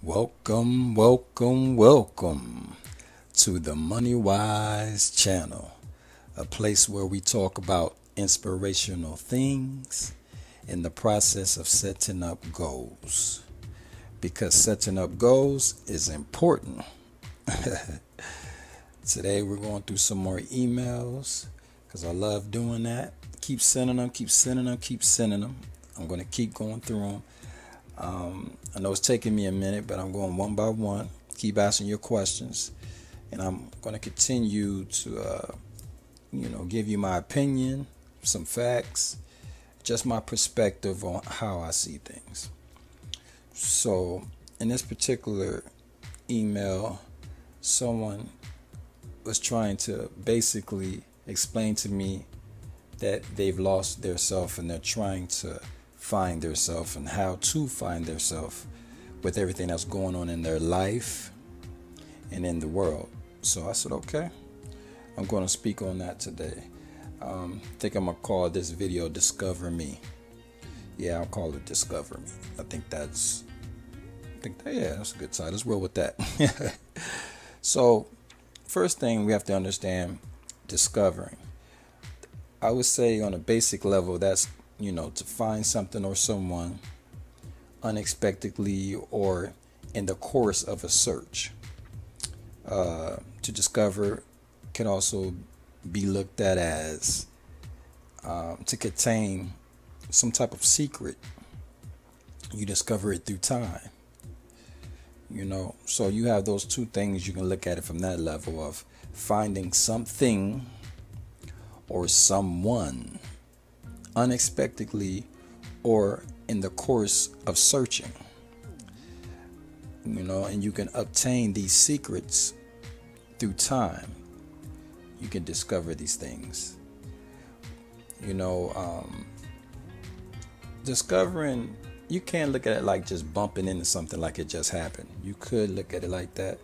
Welcome, welcome, welcome to the MoneyWise channel, a place where we talk about inspirational things in the process of setting up goals. Because setting up goals is important. Today we're going through some more emails because I love doing that. Keep sending them, keep sending them, keep sending them. I'm going to keep going through them. Um, I know it's taking me a minute, but I'm going one by one. Keep asking your questions, and I'm going to continue to, uh, you know, give you my opinion, some facts, just my perspective on how I see things. So, in this particular email, someone was trying to basically explain to me that they've lost their self and they're trying to find their self and how to find their self with everything that's going on in their life and in the world. So I said, okay, I'm going to speak on that today. Um, I think I'm going to call this video Discover Me. Yeah, I'll call it Discover Me. I think that's, I think, that, yeah, that's a good title. Let's roll with that. so, first thing we have to understand discovering. I would say on a basic level, that's you know, to find something or someone unexpectedly or in the course of a search. Uh, to discover can also be looked at as um, to contain some type of secret. You discover it through time. You know, so you have those two things you can look at it from that level of finding something or someone unexpectedly or in the course of searching. You know, and you can obtain these secrets through time. You can discover these things. You know, um, discovering, you can't look at it like just bumping into something like it just happened. You could look at it like that.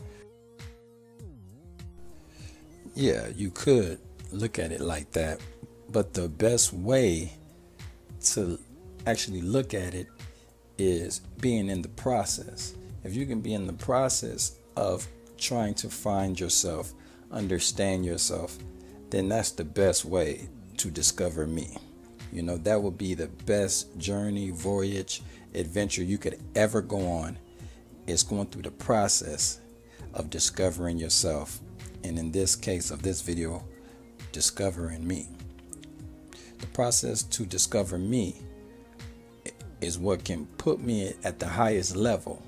Yeah, you could look at it like that. But the best way to actually look at it is being in the process. If you can be in the process of trying to find yourself, understand yourself, then that's the best way to discover me. You know, that would be the best journey, voyage, adventure you could ever go on It's going through the process of discovering yourself. And in this case of this video, discovering me. The process to discover me is what can put me at the highest level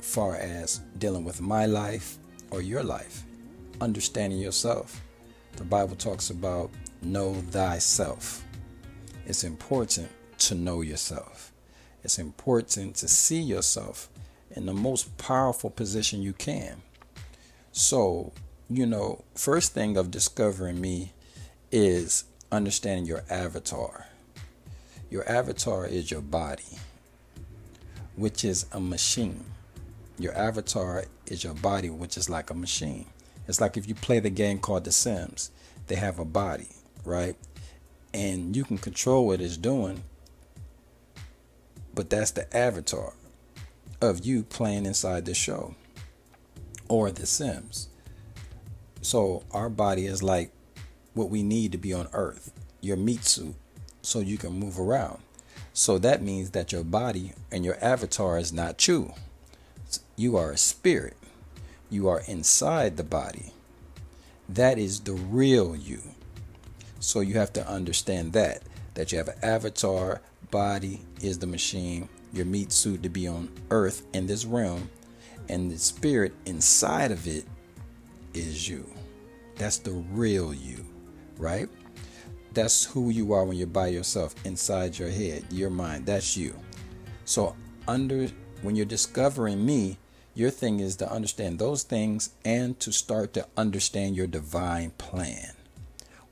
far as dealing with my life or your life, understanding yourself. The Bible talks about know thyself. It's important to know yourself. It's important to see yourself in the most powerful position you can. So, you know, first thing of discovering me is understanding your avatar. Your avatar is your body, which is a machine. Your avatar is your body, which is like a machine. It's like if you play the game called The Sims, they have a body, right? And you can control what it's doing, but that's the avatar of you playing inside the show or The Sims. So our body is like what we need to be on earth your meat suit so you can move around. So that means that your body and your avatar is not you. You are a spirit. You are inside the body. That is the real you. So you have to understand that that you have an avatar body is the machine your meat suit to be on earth in this realm and the spirit inside of it is you. That's the real you right? That's who you are when you're by yourself inside your head, your mind. That's you. So under when you're discovering me, your thing is to understand those things and to start to understand your divine plan.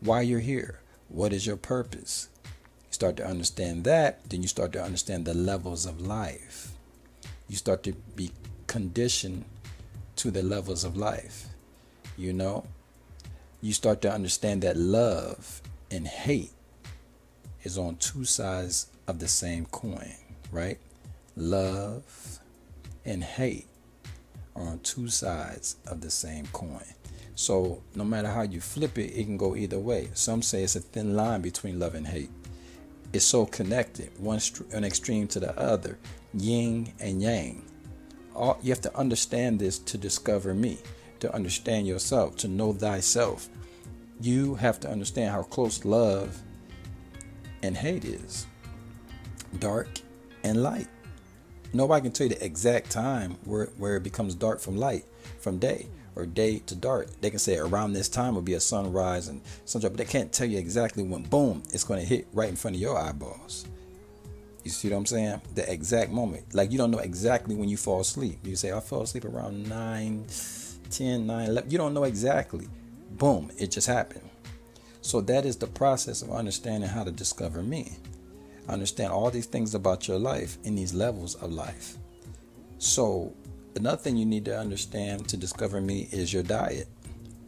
Why you're here. What is your purpose? You start to understand that, then you start to understand the levels of life. You start to be conditioned to the levels of life. You know, you start to understand that love and hate is on two sides of the same coin, right? Love and hate are on two sides of the same coin. So no matter how you flip it, it can go either way. Some say it's a thin line between love and hate. It's so connected, one an extreme to the other, yin and yang. All, you have to understand this to discover me, to understand yourself, to know thyself. You have to understand how close love and hate is dark and light. Nobody can tell you the exact time where, where it becomes dark from light, from day, or day to dark. They can say around this time will be a sunrise and sunset, but they can't tell you exactly when, boom, it's going to hit right in front of your eyeballs. You see what I'm saying? The exact moment. Like you don't know exactly when you fall asleep. You say, I fell asleep around 9, 10, 9, 11. You don't know exactly. Boom, it just happened. So that is the process of understanding how to discover me understand all these things about your life in these levels of life. So, another thing you need to understand to discover me is your diet.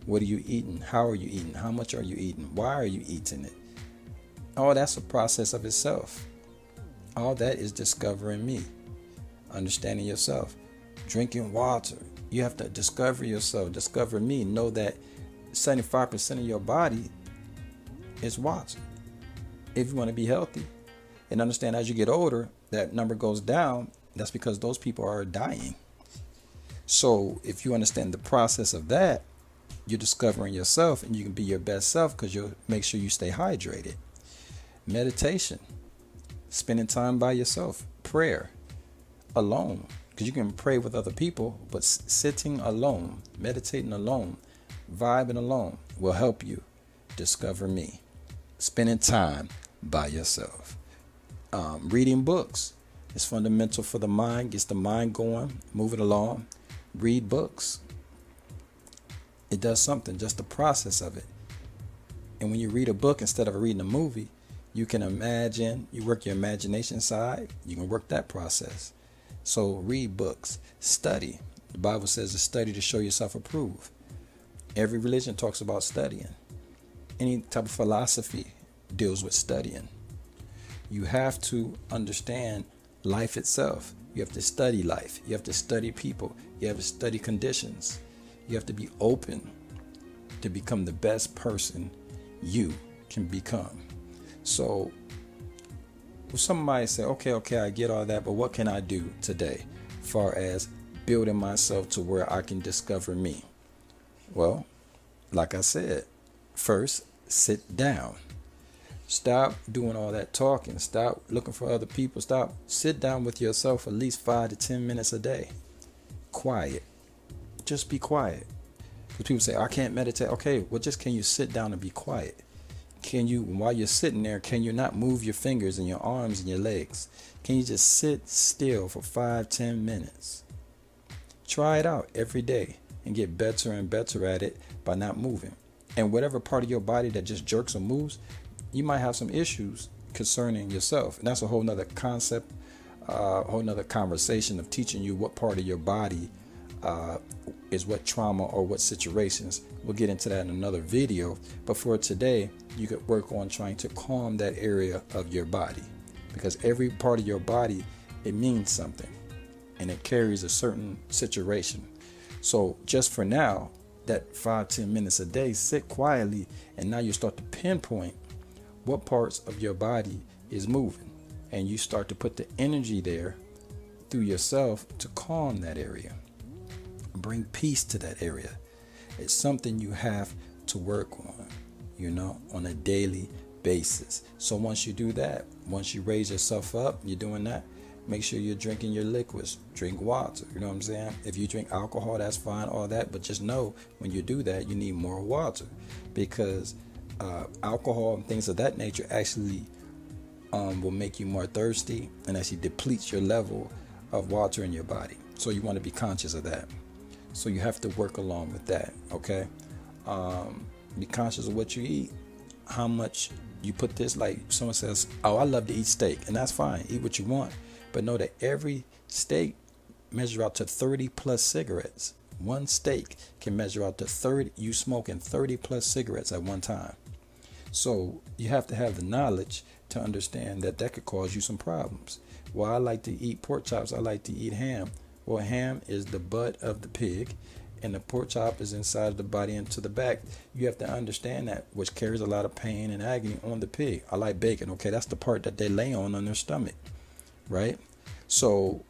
What are you eating? How are you eating? How much are you eating? Why are you eating it? All that's a process of itself. All that is discovering me, understanding yourself, drinking water. You have to discover yourself, discover me. Know that 75% of your body is water. If you want to be healthy, and understand as you get older, that number goes down. That's because those people are dying. So if you understand the process of that, you're discovering yourself and you can be your best self because you'll make sure you stay hydrated. Meditation, spending time by yourself, prayer, alone. Because you can pray with other people, but sitting alone, meditating alone, vibing alone will help you discover me. Spending time by yourself um, reading books is fundamental for the mind, gets the mind going, moving along. Read books. It does something, just the process of it. And when you read a book instead of reading a movie, you can imagine, you work your imagination side, you can work that process. So read books, study. The Bible says to study to show yourself approved. Every religion talks about studying. Any type of philosophy deals with studying you have to understand life itself. You have to study life. You have to study people. You have to study conditions. You have to be open to become the best person you can become. So, somebody say, okay, okay, I get all that, but what can I do today, far as building myself to where I can discover me? Well, like I said, first sit down. Stop doing all that talking. Stop looking for other people. Stop. Sit down with yourself at least five to ten minutes a day. Quiet. Just be quiet. Because people say, I can't meditate. Okay, well, just can you sit down and be quiet? Can you, while you're sitting there, can you not move your fingers and your arms and your legs? Can you just sit still for five, ten minutes? Try it out every day and get better and better at it by not moving. And whatever part of your body that just jerks or moves, you might have some issues concerning yourself. And that's a whole nother concept, uh, a whole nother conversation of teaching you what part of your body uh, is what trauma or what situations. We'll get into that in another video. But for today, you could work on trying to calm that area of your body because every part of your body, it means something and it carries a certain situation. So just for now, that five, ten minutes a day, sit quietly, and now you start to pinpoint what parts of your body is moving. And you start to put the energy there through yourself to calm that area, bring peace to that area. It's something you have to work on, you know, on a daily basis. So once you do that, once you raise yourself up, you're doing that, make sure you're drinking your liquids. Drink water, you know what I'm saying? If you drink alcohol, that's fine, all that. But just know when you do that, you need more water because uh, alcohol and things of that nature actually um, will make you more thirsty and actually depletes your level of water in your body. So you want to be conscious of that. So you have to work along with that. Okay. Um, be conscious of what you eat, how much you put this. Like someone says, "Oh, I love to eat steak," and that's fine. Eat what you want, but know that every steak measure out to 30 plus cigarettes. One steak can measure out to 30. You smoking 30 plus cigarettes at one time. So you have to have the knowledge to understand that that could cause you some problems. Well, I like to eat pork chops, I like to eat ham. Well, ham is the butt of the pig, and the pork chop is inside of the body and to the back. You have to understand that, which carries a lot of pain and agony on the pig. I like bacon. Okay, that's the part that they lay on on their stomach, right? So,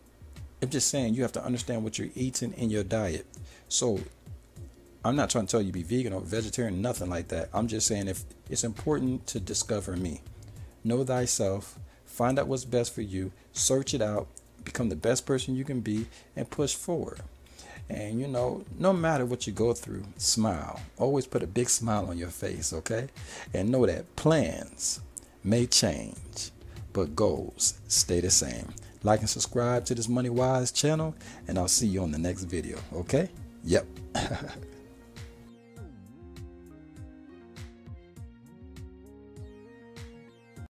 I'm just saying you have to understand what you're eating in your diet. So, I'm not trying to tell you be vegan or vegetarian, nothing like that. I'm just saying if it's important to discover me, know thyself, find out what's best for you, search it out, become the best person you can be, and push forward. And you know, no matter what you go through, smile. Always put a big smile on your face, okay? And know that plans may change, but goals stay the same. Like and subscribe to this MoneyWise channel, and I'll see you on the next video, okay? Yep.